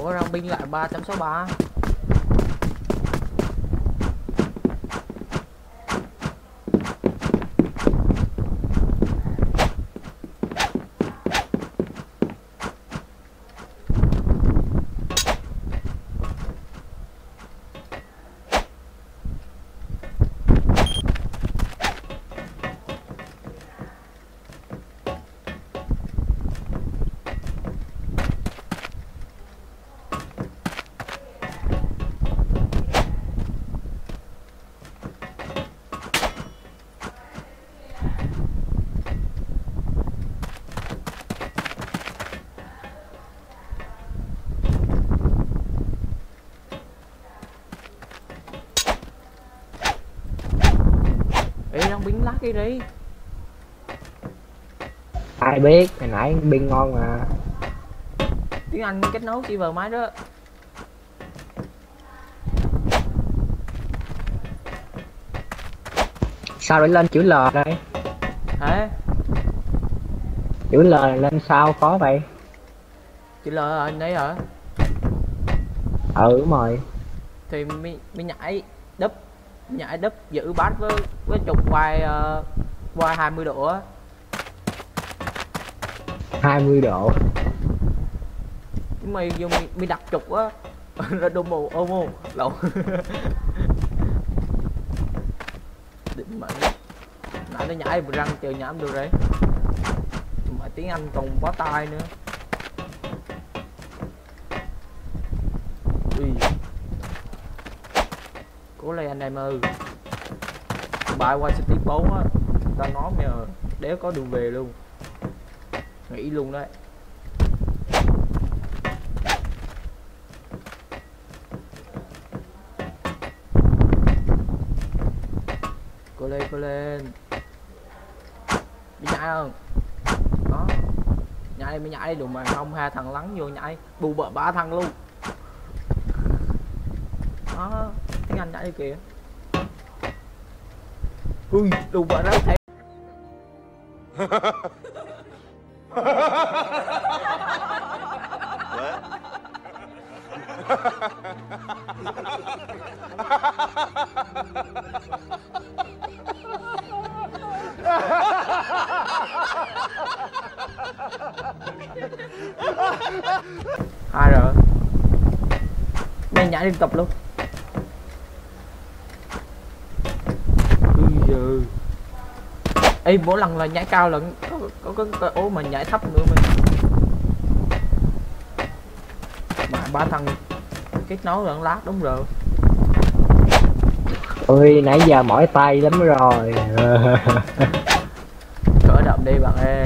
ủa đang binh lại 363 Lát cái đi. Ai biết hồi nãy biên ngon mà. Tiếng Anh kết nối chỉ vào máy đó. Sao để lên chữ L đây? Hả? Chữ L lên sao? Khó vậy. Chữ L ở đấy hả? Ừ đúng rồi. Thì mi mi nhảy. Đúp nhảy đúp giữ bát với với trục quay uh, quay 20 độ á. 20 độ. Mày vô mi, mi đặt trục á ra đồ mù ô mù lộn. Định mệnh nãy nó nhảy một răng chờ nhảm được đấy mà tiếng anh còn quá tai nữa Ui cố lên anh em ơi. Bài qua city 4 á tao nói mày đéo có đường về luôn. Nghĩ luôn đấy. Cô lên cô lên. Đi nhảy không? Đó. Nhảy mới nhảy đụng mà không, hai thằng lắng vô nhảy. Bù bợ ba thằng luôn. Đó tiếng anh nhảy kìa. Ui đụng bợ đó thấy. Hai rồi. Mày nhảy liên tục luôn ui giời ê mỗi lần là nhảy cao lần có có có, có ố mà nhảy thấp nữa mình mà ba thằng kết nối lần lát đúng rồi. Ôi nãy giờ mỏi tay lắm rồi cỡ đậm đi bạn ơi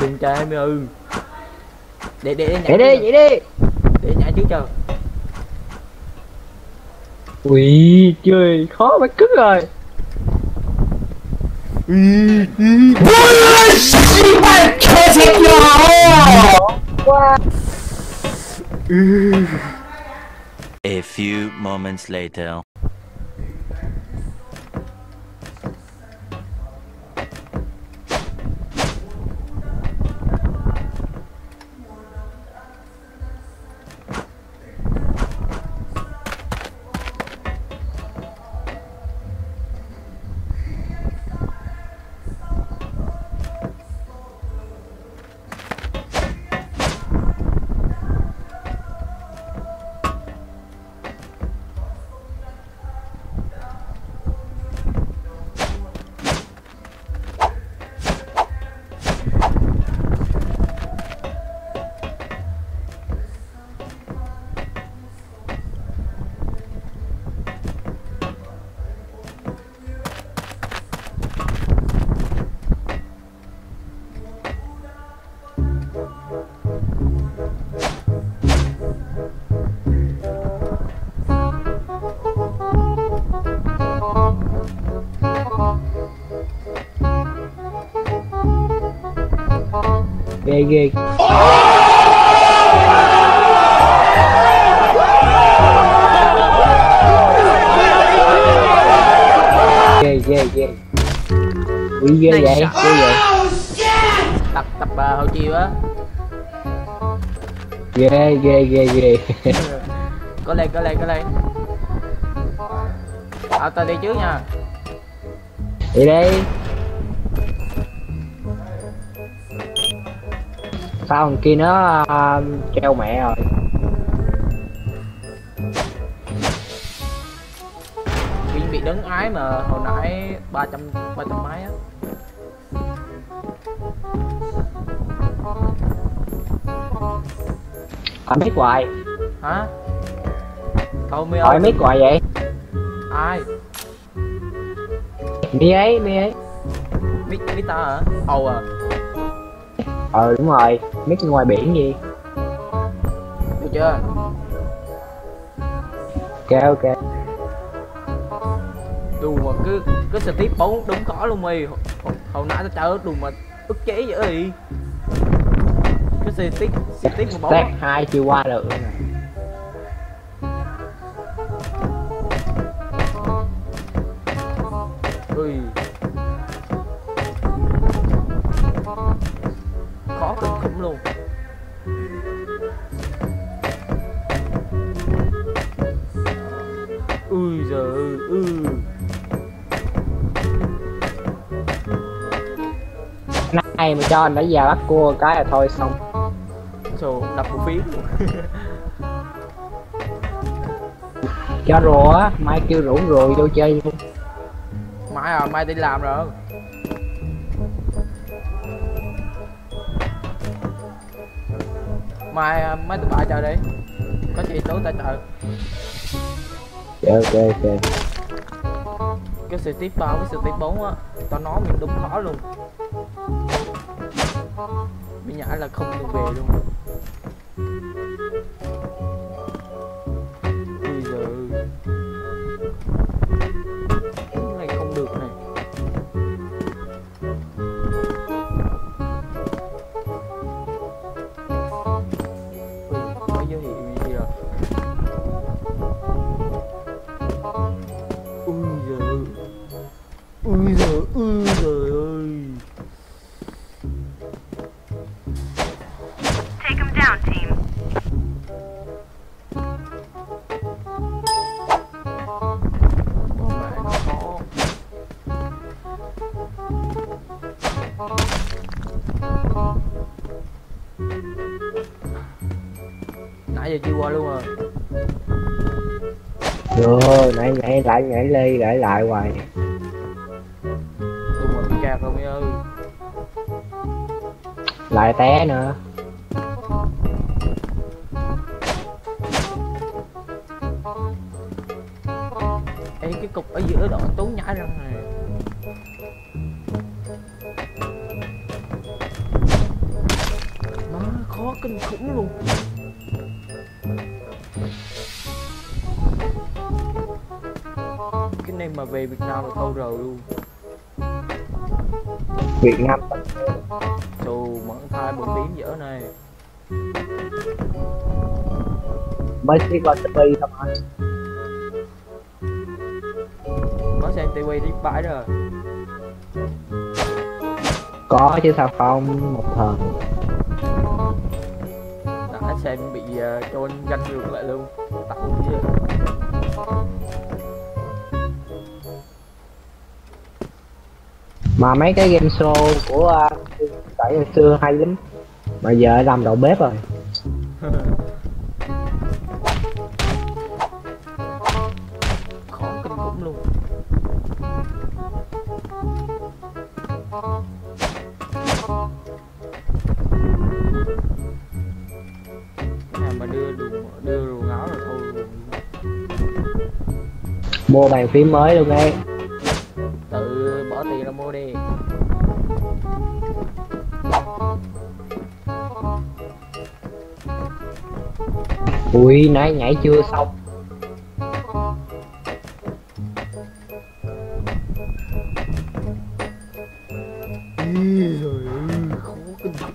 ui em ư để để để đi vậy đi. để nhảy trước chờ. Ui chơi khó phải cứng rồi. A few moments later. Ghê ghê. Ghê ghê ghê. Ui ghê Này vậy? ghê vậy? Tập tập uh, hồi chiều á. Ghê ghê ghê ghê. Có lên có lên có lên. À, tao đi trước nha. Đi đi sao thằng kia nó à, treo mẹ rồi. Bị bị đứng ái mà hồi nãy ba trăm ba trăm mấy á. Hỏi miết hoài. Hả? Thôi mi hỏi miết hoài vậy? Ai? Mi ấy mi ấy. Biết biết ta hả? Ồ à ờ đúng rồi. Miết ngoài biển gì? Được chưa? Ok ok. Đù mà cứ cứ sẽ tiếp bóng đúng khó luôn mày. Hồi, hồi nãy tao chơi đù mà ức chế dữ gì cứ sẽ tiếp sẽ tiếp một bóng hai chưa qua được nay mà cho anh đã vào bắt cua cái là thôi xong. Trời đập phiến luôn cho rùa á mai kêu rủ rùa vô chơi luôn. Mai à mai đi làm rồi. Mai à, mai tụi bay chờ đi. Có gì tối ta chờ ok ok ok. Cái sự tiếp ba với sự tiếp bốn á tao nói mình đúng khó luôn bị nhã là không được về luôn. Ui giời cái này không được này. Ui giờ, gì rồi ui giời ui giời ui giời. Lại nhảy ly lại lại hoài. Bị kẹt rồi mày ơi. Lại té nữa. Ê cái cục ở giữa đoạn tú nhảy ra này Má khó kinh khủng luôn Cái này mà về Việt Nam là thôi rồi luôn. Việt Nam. Dù mẫn thai bộ tím dở này. Mới đi qua TV xong rồi Có xem TV đi bãi rồi có chứ sao không một thời. Đã xem bị uh, trôn ganh ngược lại luôn. Tặng chưa mà mấy cái game show của uh, tại hồi xưa hay lắm. Mà giờ làm đầu bếp rồi. Khó kinh khủng luôn. Cái nào mà đưa đồ đưa đồ ngáo là thôi. Mua bàn phím mới luôn ấy ui nãy nhảy chưa xong. Ý, rồi, khó kinh khủng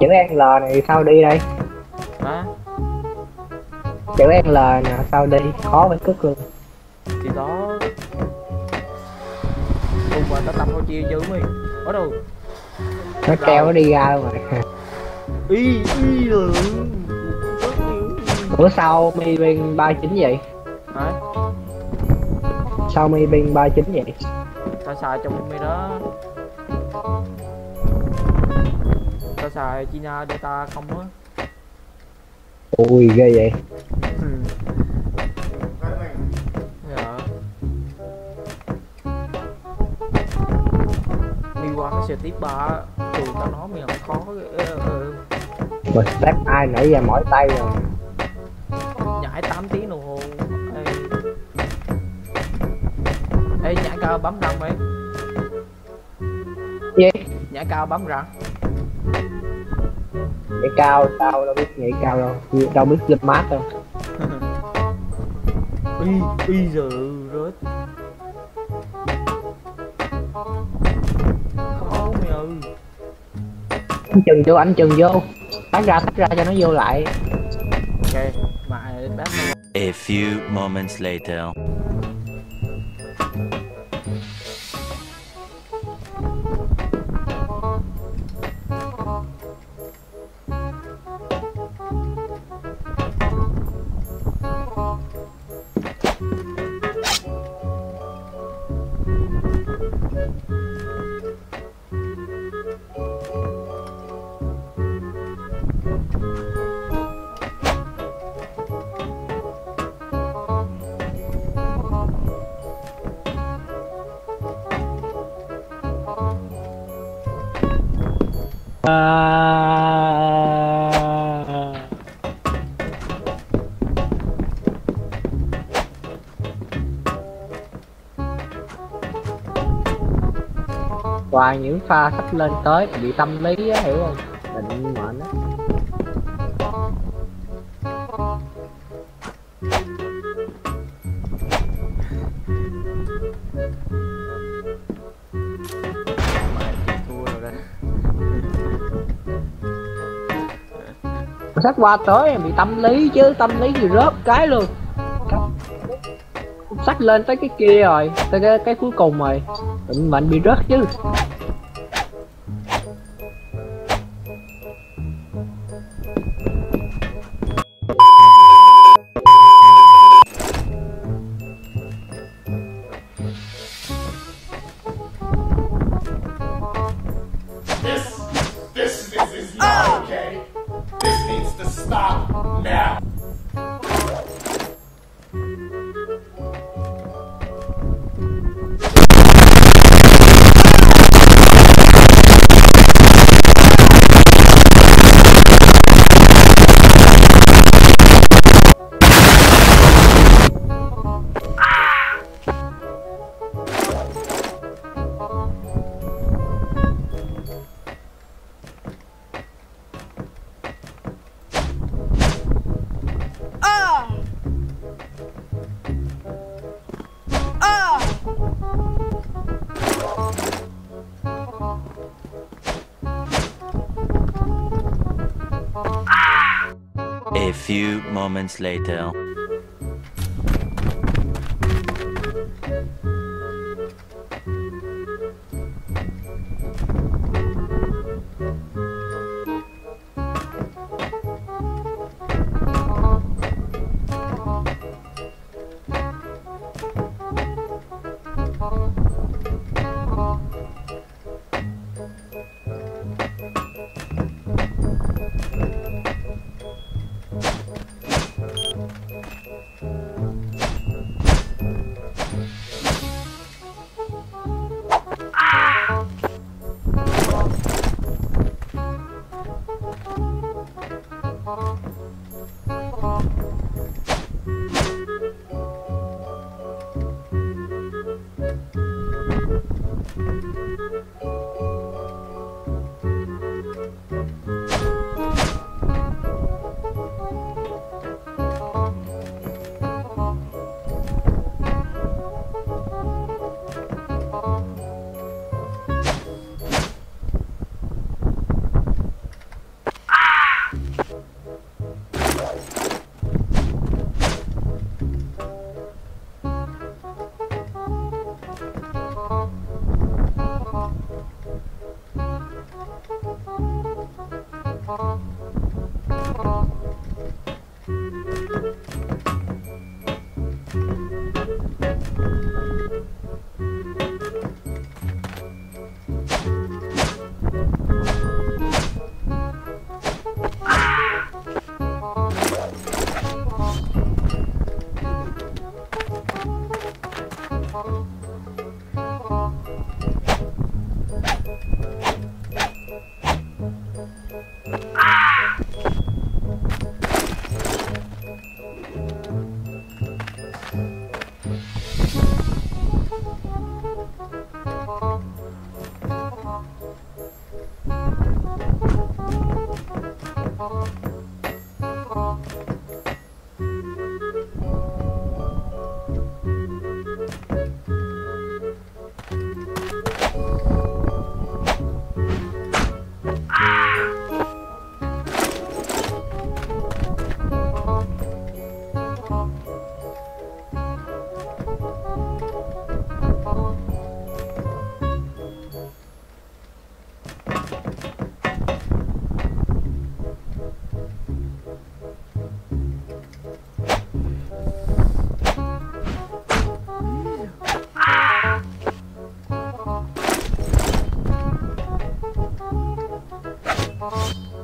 chữ L này sao đi đây? Hả? Chữ L nè sao đi? Khó phải cứ luôn. Chia dữ mày. Ở đâu nó treo nó đi ra luôn rồi. Y y rồi ủa sao mi bên ba chín vậy? Hả? Sao mi bên ba chín vậy? Tao xài trong mày đó. Tao xài China data không á. Ui ghê vậy cái tiếp ba trường tao nói mày làm khó mà step ai nãy giờ mỏi tay rồi. Nhảy 8 tiếng đồng hồ. Ê, ê nhảy cao bấm răng mày gì? Nhảy cao bấm răng. Nhảy cao tao đâu biết nhảy cao đâu. Đâu biết lên mát đâu. Y y giờ anh chừng vô anh chừng vô. Tách ra tách ra cho nó vô lại. Ok mày A few moments later. Toàn những pha sắp lên tới bị tâm lý á hiểu không? Sách qua tới bị tâm lý chứ tâm lý thì rớt cái luôn. Sách lên tới cái kia rồi tới cái, cái cuối cùng rồi. Định mệnh bị rớt chứ. Moments later. Oh.